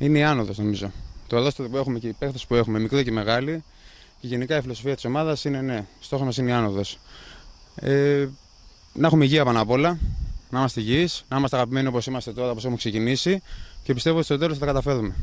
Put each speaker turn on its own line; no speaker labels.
είναι η άνοδος νομίζω. Το εδώ που έχουμε και οι παίχτες που έχουμε, μικροί και μεγάλη. και γενικά η φιλοσοφία της ομάδας είναι ναι, στόχος μας είναι η άνοδος. Ε, να έχουμε υγεία πάνω απ' όλα, να είμαστε υγιείς, να είμαστε αγαπημένοι όπως είμαστε τώρα, όπως έχουμε ξεκινήσει και πιστεύω ότι στο τέλος θα τα καταφέρουμε.